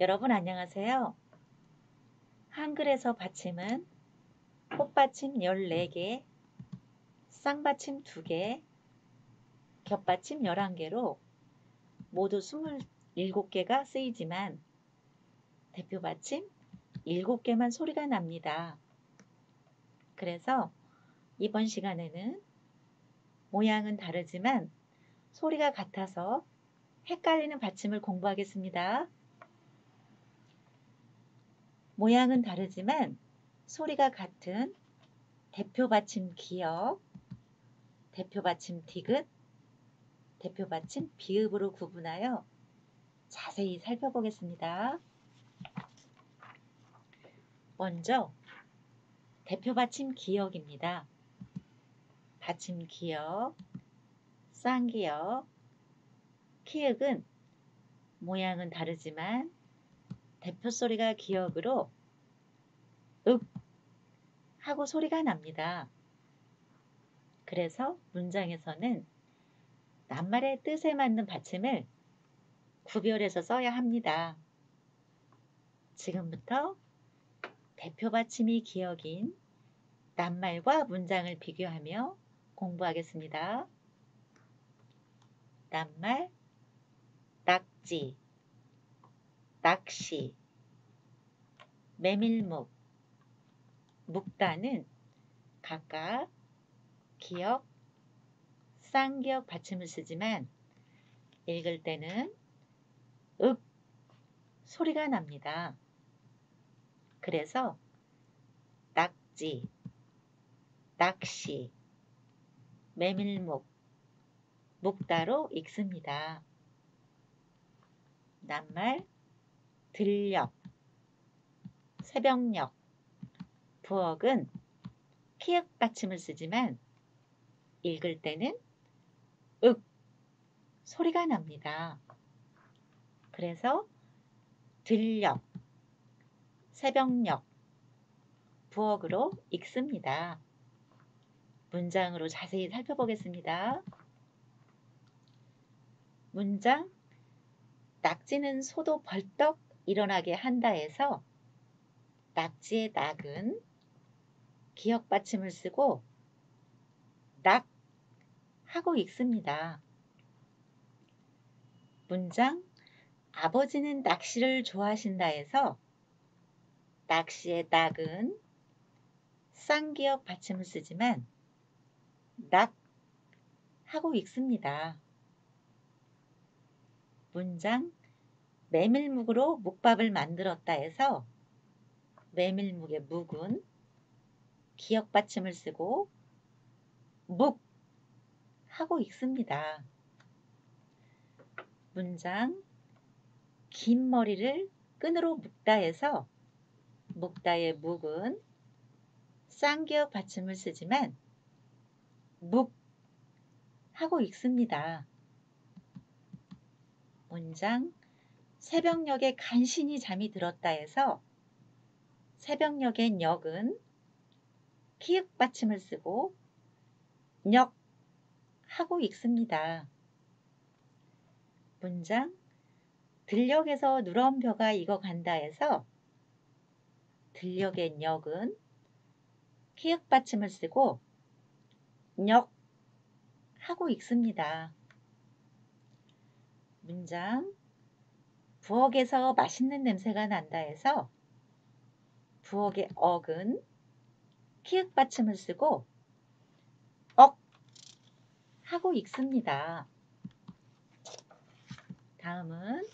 여러분 안녕하세요. 한글에서 받침은 꽃받침 14개, 쌍받침 2개, 겹받침 11개로 모두 27개가 쓰이지만 대표 받침 7개만 소리가 납니다. 그래서 이번 시간에는 모양은 다르지만 소리가 같아서 헷갈리는 받침을 공부하겠습니다. 모양은 다르지만 소리가 같은 대표 받침 기역, 대표 받침 디귿, 대표 받침 비읍으로 구분하여 자세히 살펴보겠습니다. 먼저 대표 받침 기역입니다. 받침 기역, 쌍기역, 키읔은 모양은 다르지만 대표 소리가 기역으로 윽 하고 소리가 납니다. 그래서 문장에서는 낱말의 뜻에 맞는 받침을 구별해서 써야 합니다. 지금부터 대표 받침이 기역인 낱말과 문장을 비교하며 공부하겠습니다. 낱말, 낙지, 낚시, 메밀묵, 묵다는 각각 기역, 쌍기역 받침을 쓰지만 읽을 때는 윽 소리가 납니다. 그래서 낙지, 낚시, 메밀묵, 묵다로 읽습니다. 낱말, 들녘, 새벽녘, 부엌은 키읔 받침을 쓰지만 읽을 때는 윽 소리가 납니다. 그래서 들녘, 새벽녘, 부엌으로 읽습니다. 문장으로 자세히 살펴보겠습니다. 문장 낙지는 소도 벌떡 일어나게 한다 해서 낙지의 낙은 기역 받침을 쓰고 낙 하고 읽습니다. 문장 아버지는 낚시를 좋아하신다 해서 낚시의 낙은 쌍기역 받침을 쓰지만 낙 하고 읽습니다. 문장 메밀묵으로 묵밥을 만들었다 해서 메밀묵의 묵은 기역 받침을 쓰고 묵 하고 읽습니다. 문장 긴 머리를 끈으로 묶다 해서 묶다의 묵은 쌍기역 받침을 쓰지만 묵 하고 읽습니다. 문장 새벽녘에 간신히 잠이 들었다 해서 새벽녘의 녘은 키읔 받침을 쓰고 녘 하고 읽습니다. 문장 들녘에서 누런 벼가 익어간다 해서 들녘의 녘은 키읔 받침을 쓰고 녘 하고 읽습니다. 문장 부엌에서 맛있는 냄새가 난다 해서 부엌의 억은 키읔 받침을 쓰고 억 하고 읽습니다. 다음은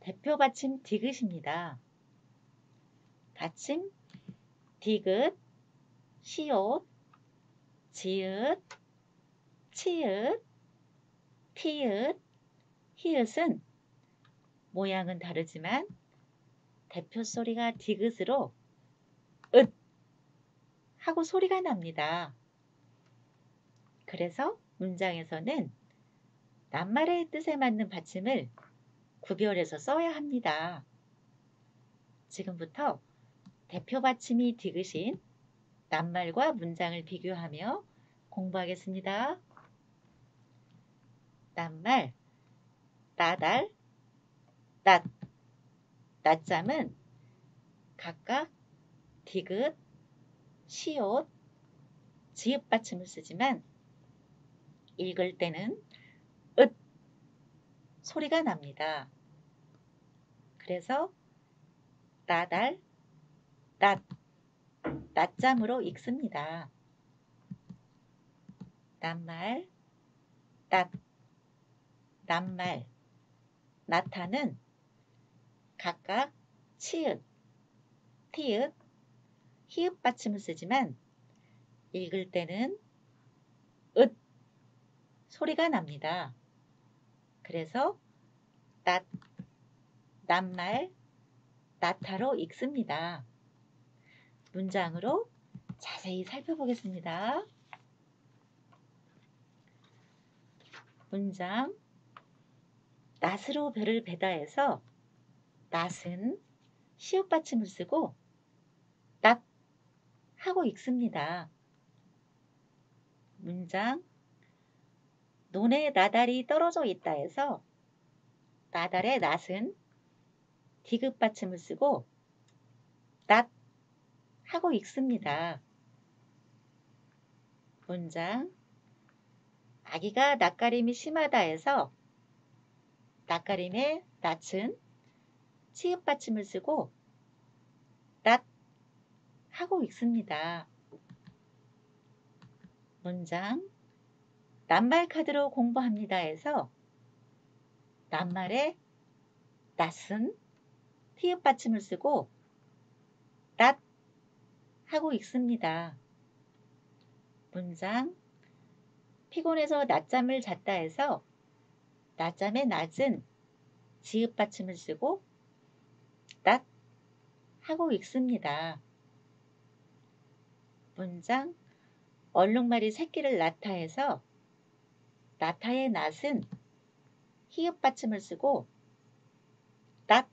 대표 받침 디귿입니다. 받침 디귿, 시옷, 지읒, 치읒, 피읒, 히읗은 모양은 다르지만 대표 소리가 디귿으로 읒 하고 소리가 납니다. 그래서 문장에서는 낱말의 뜻에 맞는 받침을 구별해서 써야 합니다. 지금부터 대표 받침이 디귿인 낱말과 문장을 비교하며 공부하겠습니다. 낱말 따달, 낫, 낮잠은 각각 디귿, 시옷, 지읒 받침을 쓰지만 읽을 때는 으 소리가 납니다. 그래서 나달, 낮, 낮잠으로 읽습니다. 낱말, 낮, 낱말, 나타는 각각 치읓, 티읕, 히읗 받침을 쓰지만 읽을 때는 으 소리가 납니다. 그래서 낮, 낱말, 나타로 읽습니다. 문장으로 자세히 살펴보겠습니다. 문장 낫으로 별을 배다해서 낫은 시옷 받침을 쓰고 낫 하고 읽습니다. 문장 논에 나달이 떨어져 있다 해서 나달의 낫은 디귿 받침을 쓰고 낫 하고 읽습니다. 문장 아기가 낯가림이 심하다 해서 낯가림의 낯은 치읓 받침을 쓰고 낯 하고 읽습니다. 문장 낱말 카드로 공부합니다 해서 낱말에 낯은 티읕 받침을 쓰고 낫 하고 읽습니다. 문장 피곤해서 낮잠을 잤다 해서 낮잠의 낮은 지읒 받침을 쓰고 낮 하고 읽습니다. 문장 얼룩말이 새끼를 낳다 해서 나타의 낫은 히읗 받침을 쓰고 낫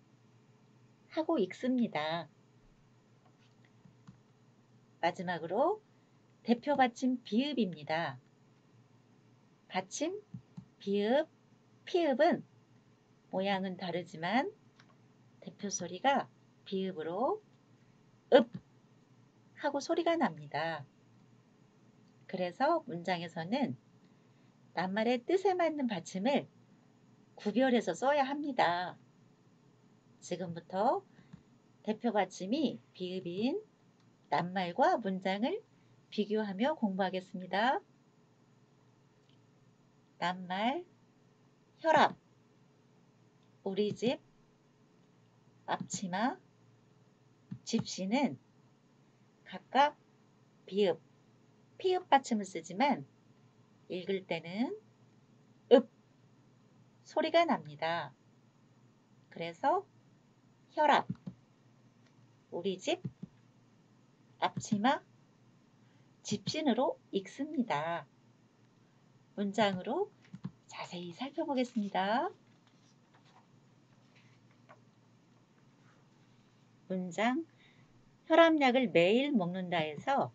하고 읽습니다. 마지막으로 대표 받침 비읍입니다. 받침, 비읍, 피읍은 모양은 다르지만 대표 소리가 비읍으로 읍 하고 소리가 납니다. 그래서 문장에서는 낱말의 뜻에 맞는 받침을 구별해서 써야 합니다. 지금부터 대표 받침이 비읍인 낱말과 문장을 비교하며 공부하겠습니다. 낱말, 혈압, 우리 집, 앞치마, 집시는 각각 비읍, 피읍 받침을 쓰지만 읽을 때는 읍 소리가 납니다. 그래서 혈압, 우리 집, 앞치마, 집신으로 읽습니다. 문장으로 자세히 살펴보겠습니다. 문장 혈압약을 매일 먹는다 해서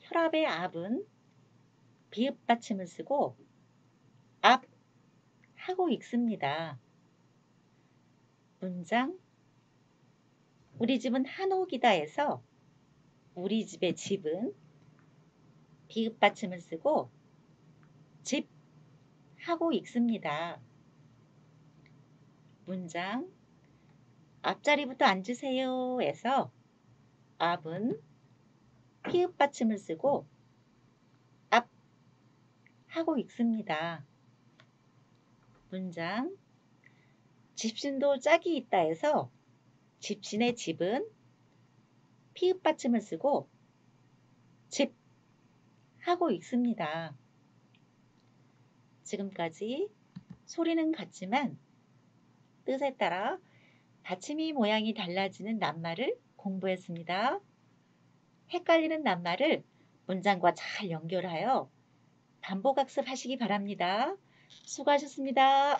혈압의 압은 비읍 받침을 쓰고 압 하고 읽습니다. 문장 우리 집은 한옥이다 해서 우리 집의 집은 비읍 받침을 쓰고 집 하고 읽습니다. 문장 앞자리부터 앉으세요 에서 앞은 피읍 받침을 쓰고 앞 하고 읽습니다. 문장 집신도 짝이 있다 해서 집신의 집은 피읍 받침을 쓰고 집 하고 읽습니다. 지금까지 소리는 같지만 뜻에 따라 받침이 모양이 달라지는 낱말을 공부했습니다. 헷갈리는 낱말을 문장과 잘 연결하여 반복학습하시기 바랍니다. 수고하셨습니다.